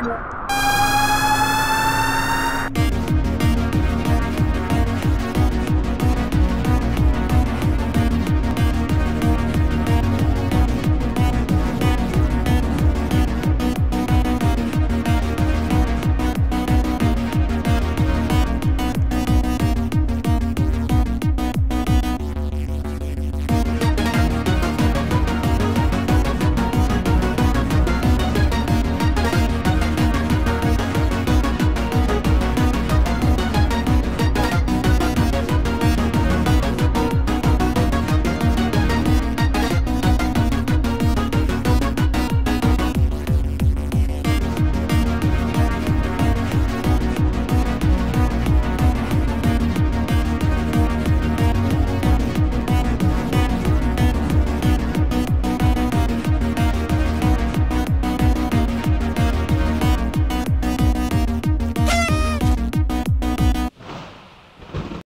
Yeah.